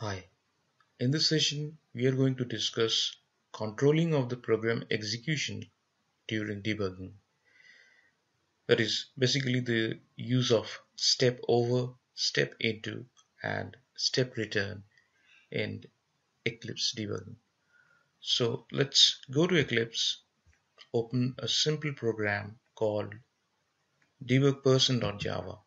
Hi, in this session we are going to discuss controlling of the program execution during debugging. That is basically the use of step over, step into and step return in Eclipse debugging. So let's go to Eclipse, open a simple program called debugperson.java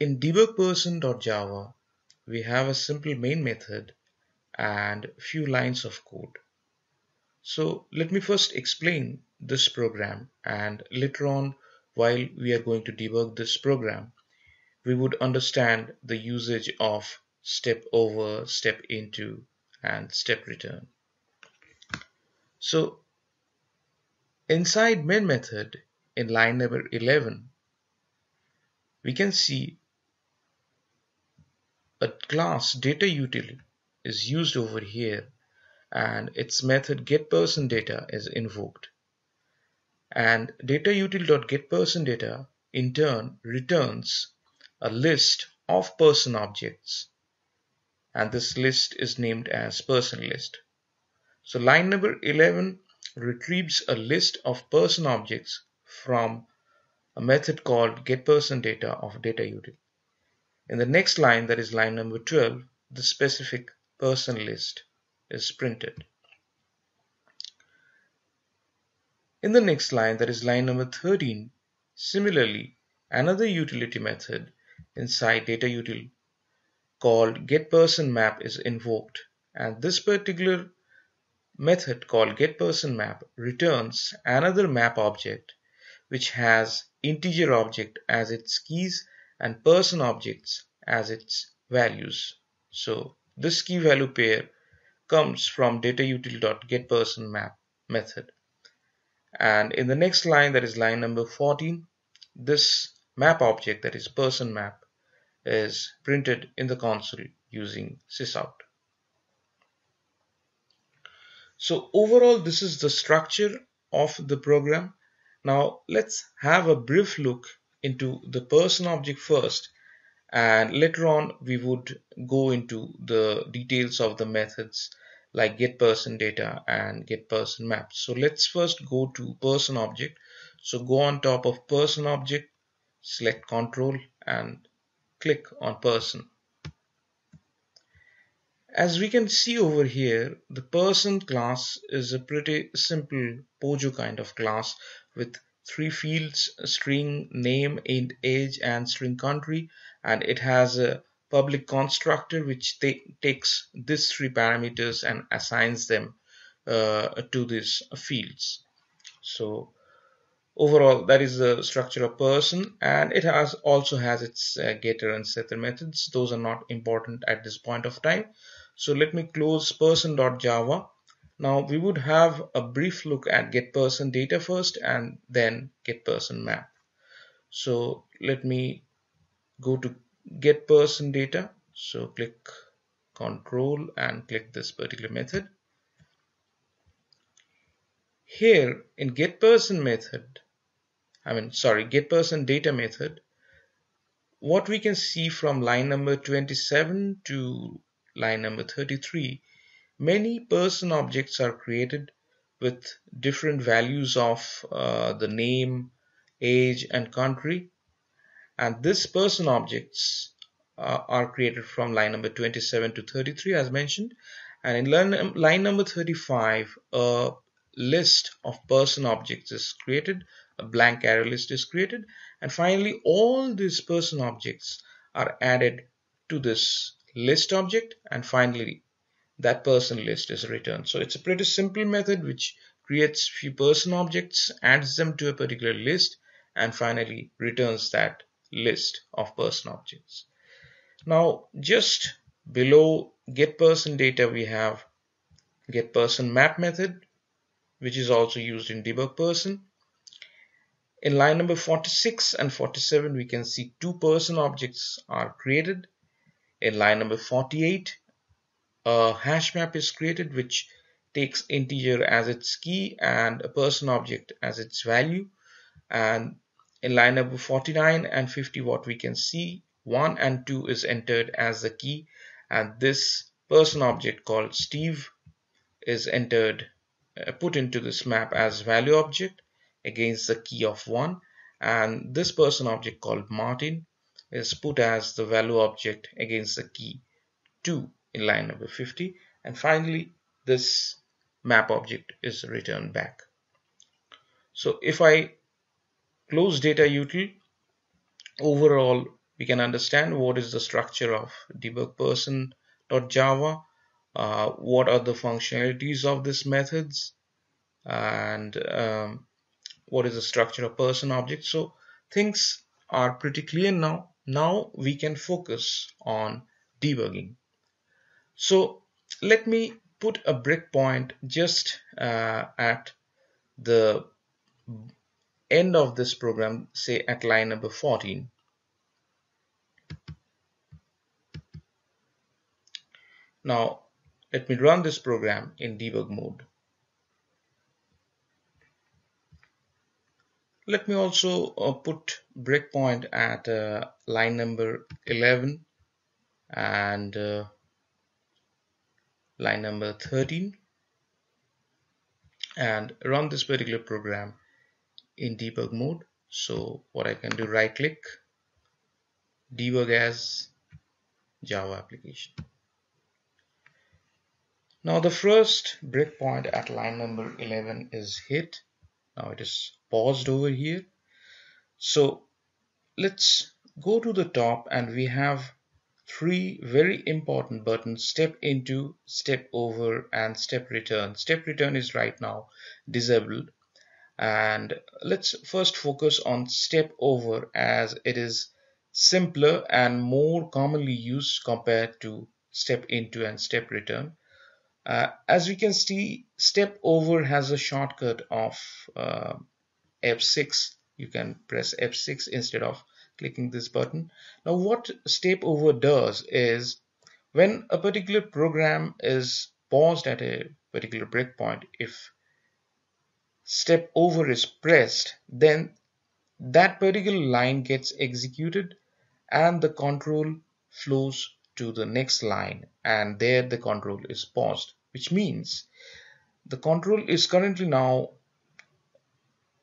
In debugperson.java, we have a simple main method and few lines of code. So let me first explain this program and later on while we are going to debug this program, we would understand the usage of step over, step into and step return. So inside main method in line number 11, we can see a class data_util is used over here and its method getPersonData is invoked and data_util.getPersonData in turn returns a list of person objects and this list is named as person list. So line number 11 retrieves a list of person objects from a method called getPersonData of data_util. In the next line, that is line number 12, the specific person list is printed. In the next line, that is line number 13, similarly, another utility method inside data_util called getPersonMap is invoked and this particular method called getPersonMap returns another map object which has integer object as its keys and person objects as its values. So this key value pair comes from data_util.getPersonMap method. And in the next line, that is line number 14, this map object, that is person map, is printed in the console using sysout. So overall, this is the structure of the program. Now let's have a brief look into the person object first and later on we would go into the details of the methods like get person data and get person map so let's first go to person object. So go on top of person object select control and click on person. As we can see over here the person class is a pretty simple pojo kind of class with three fields string name int age and string country and it has a public constructor which takes these three parameters and assigns them uh, to these fields. So overall that is the structure of person and it has also has its uh, getter and setter methods. Those are not important at this point of time. So let me close person.java now we would have a brief look at get person data first and then get person map. So let me go to get person data. So click control and click this particular method. Here in get person method, I mean sorry get person data method, what we can see from line number 27 to line number 33 Many person objects are created with different values of uh, the name, age and country. And this person objects uh, are created from line number 27 to 33 as mentioned. And in line, line number 35 a list of person objects is created a blank array list is created. And finally all these person objects are added to this list object. And finally that person list is returned. So it's a pretty simple method which creates few person objects, adds them to a particular list, and finally returns that list of person objects. Now just below get person data we have get person map method which is also used in debug person. In line number 46 and 47 we can see two person objects are created. In line number 48 a hash map is created which takes integer as its key and a person object as its value. And in line number 49 and 50 what we can see 1 and 2 is entered as the key. And this person object called Steve is entered uh, put into this map as value object against the key of 1 and this person object called Martin is put as the value object against the key 2 in line number 50 and finally this map object is returned back. So if I close data util overall we can understand what is the structure of debug person.java uh, what are the functionalities of these methods and um, what is the structure of person object. So things are pretty clear now. Now we can focus on debugging so let me put a breakpoint just uh, at the end of this program say at line number 14 now let me run this program in debug mode. Let me also uh, put breakpoint at uh, line number 11 and uh, line number 13 and run this particular program in debug mode. So what I can do right click debug as Java application. Now the first breakpoint at line number 11 is hit. Now it is paused over here. So let's go to the top and we have three very important buttons step into step over and step return. Step return is right now disabled. And let's first focus on step over as it is simpler and more commonly used compared to step into and step return. Uh, as we can see step over has a shortcut of uh, F6 you can press F6 instead of clicking this button. Now what step over does is when a particular program is paused at a particular breakpoint if step over is pressed then that particular line gets executed and the control flows to the next line and there the control is paused which means the control is currently now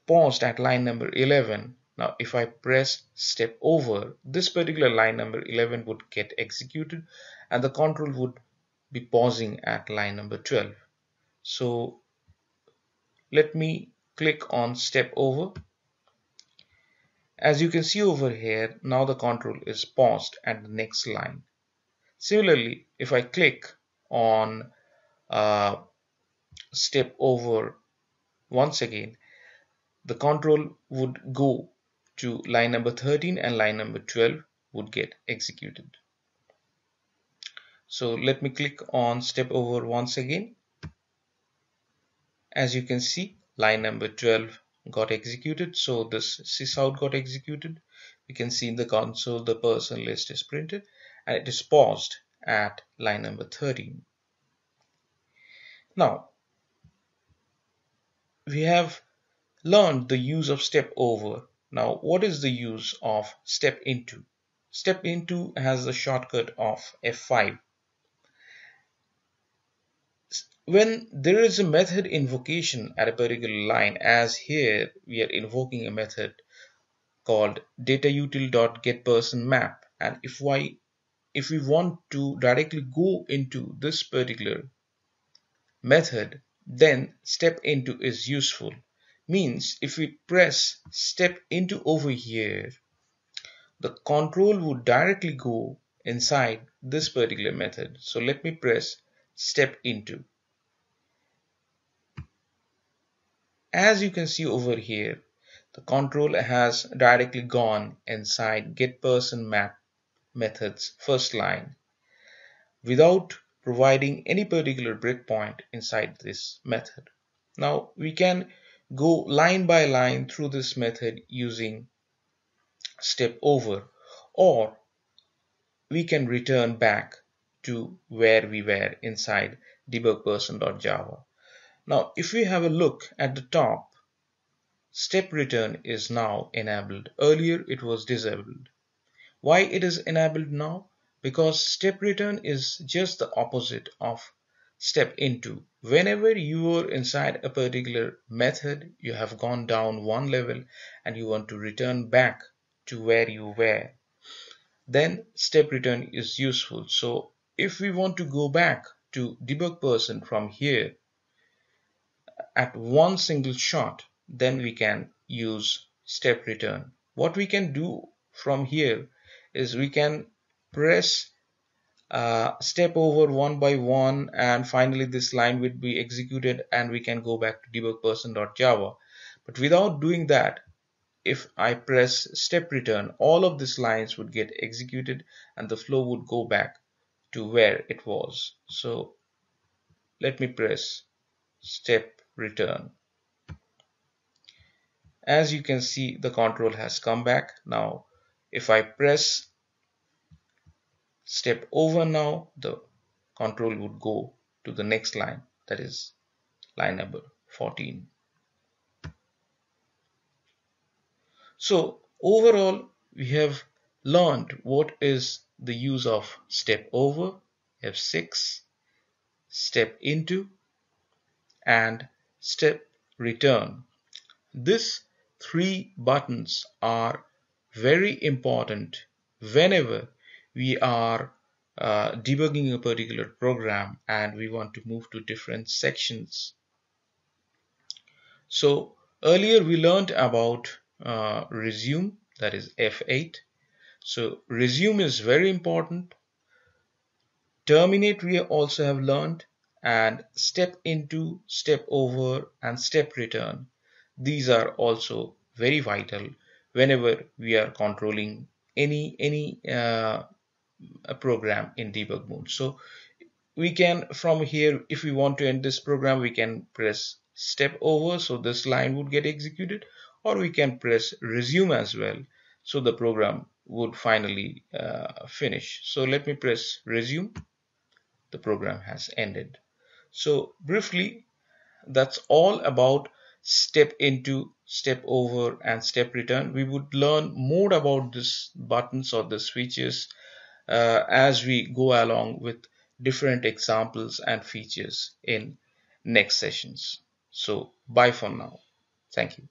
paused at line number 11 now if I press step over this particular line number 11 would get executed and the control would be pausing at line number 12 so let me click on step over. As you can see over here now the control is paused at the next line. Similarly if I click on uh, step over once again the control would go to line number 13 and line number 12 would get executed. So let me click on step over once again. As you can see line number 12 got executed. So this sysout got executed. We can see in the console the person list is printed and it is paused at line number 13 now we have learned the use of step over now what is the use of step into? Step into has the shortcut of F5 when there is a method invocation at a particular line as here we are invoking a method called datautil.getPersonMap and if we if we want to directly go into this particular method then step into is useful means if we press step into over here the control would directly go inside this particular method so let me press step into As you can see over here, the control has directly gone inside get person map method's first line without providing any particular breakpoint inside this method. Now we can go line by line through this method using step over or we can return back to where we were inside debugperson.java. Now if we have a look at the top, step return is now enabled. Earlier it was disabled. Why it is enabled now? Because step return is just the opposite of step into. Whenever you are inside a particular method, you have gone down one level and you want to return back to where you were, then step return is useful. So if we want to go back to debug person from here at one single shot, then we can use step return. What we can do from here is we can press uh, step over one by one and finally this line will be executed and we can go back to debug person.java but without doing that if I press step return all of these lines would get executed and the flow would go back to where it was. So let me press step return. As you can see the control has come back. Now if I press step over now the control would go to the next line that is line number 14 so overall we have learned what is the use of step over F6 step into and step return. These three buttons are very important whenever we are uh, debugging a particular program and we want to move to different sections. So earlier we learned about uh, resume that is F8. So resume is very important. Terminate we also have learned and step into, step over and step return. These are also very vital whenever we are controlling any any uh, a program in debug mode. So we can from here if we want to end this program we can press step over so this line would get executed or we can press resume as well so the program would finally uh, finish. So let me press resume. The program has ended. So briefly that's all about step into step over and step return. We would learn more about this buttons or the switches uh, as we go along with different examples and features in next sessions. So bye for now. Thank you.